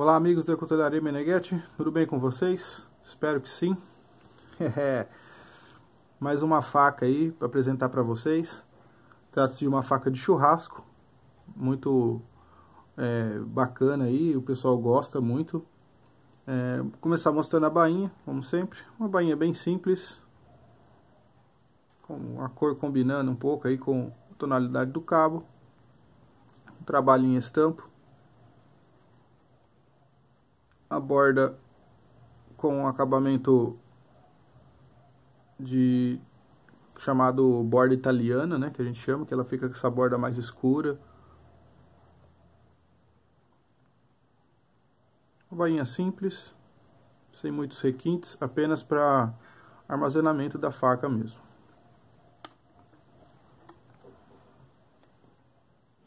Olá amigos da Cutelaria Meneghetti, tudo bem com vocês? Espero que sim. Mais uma faca aí para apresentar para vocês. Trata-se de uma faca de churrasco, muito é, bacana aí, o pessoal gosta muito. É, vou começar mostrando a bainha, como sempre. Uma bainha bem simples, com a cor combinando um pouco aí com a tonalidade do cabo. Um trabalho em estampo a borda com acabamento de chamado borda italiana, né, que a gente chama, que ela fica com essa borda mais escura. Uma bainha simples, sem muitos requintes, apenas para armazenamento da faca mesmo.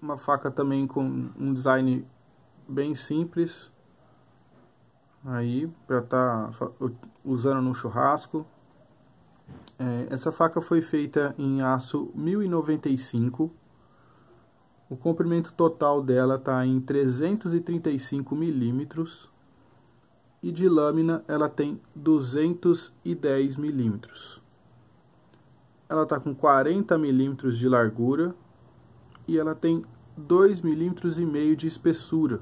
Uma faca também com um design bem simples, aí para estar tá usando no churrasco. É, essa faca foi feita em aço 1095. O comprimento total dela está em 335 milímetros e de lâmina ela tem 210 milímetros. Ela está com 40 milímetros de largura e ela tem 2 milímetros e meio de espessura.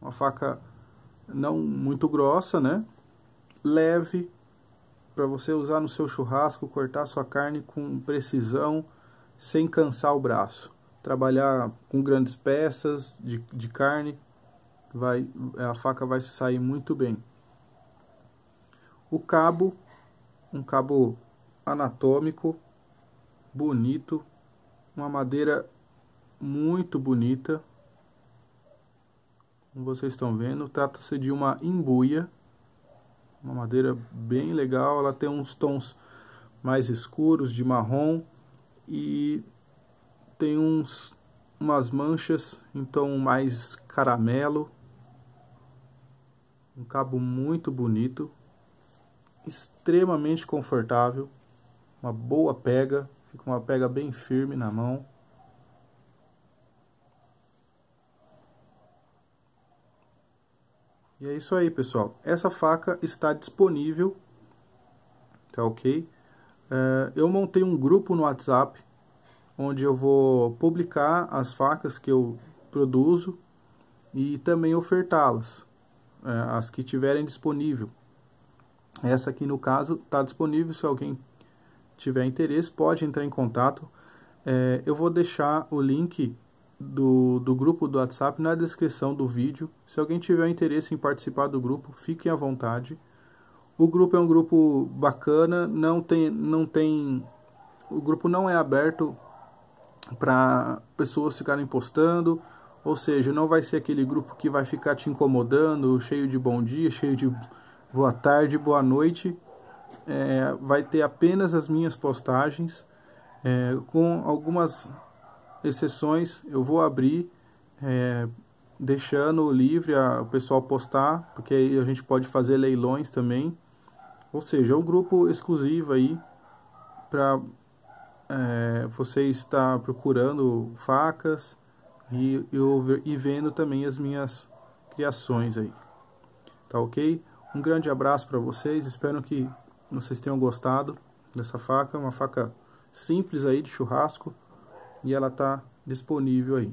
Uma faca não muito grossa, né? Leve para você usar no seu churrasco, cortar sua carne com precisão, sem cansar o braço. Trabalhar com grandes peças de, de carne, vai, a faca vai sair muito bem. O cabo, um cabo anatômico, bonito, uma madeira muito bonita, como vocês estão vendo, trata-se de uma embuia, uma madeira bem legal, ela tem uns tons mais escuros de marrom e tem uns umas manchas tom mais caramelo. Um cabo muito bonito, extremamente confortável, uma boa pega, fica uma pega bem firme na mão. E é isso aí, pessoal. Essa faca está disponível, tá ok? Uh, eu montei um grupo no WhatsApp, onde eu vou publicar as facas que eu produzo e também ofertá-las, uh, as que tiverem disponível. Essa aqui, no caso, está disponível, se alguém tiver interesse, pode entrar em contato. Uh, eu vou deixar o link do, do grupo do WhatsApp na descrição do vídeo. Se alguém tiver interesse em participar do grupo, fiquem à vontade. O grupo é um grupo bacana, não tem, não tem, o grupo não é aberto para pessoas ficarem postando, ou seja, não vai ser aquele grupo que vai ficar te incomodando, cheio de bom dia, cheio de boa tarde, boa noite. É, vai ter apenas as minhas postagens é, com algumas exceções eu vou abrir, é, deixando livre a, o pessoal postar, porque aí a gente pode fazer leilões também. Ou seja, é um grupo exclusivo aí para é, você estar procurando facas e, eu, e vendo também as minhas criações aí. Tá ok? Um grande abraço para vocês, espero que vocês tenham gostado dessa faca, uma faca simples aí de churrasco e ela está disponível aí.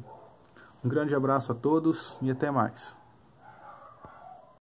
Um grande abraço a todos e até mais.